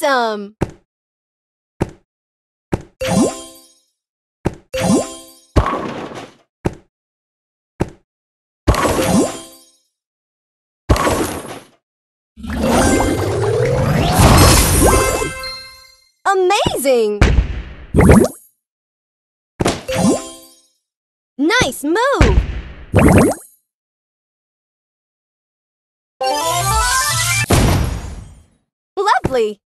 Awesome! Amazing! Nice move! Lovely!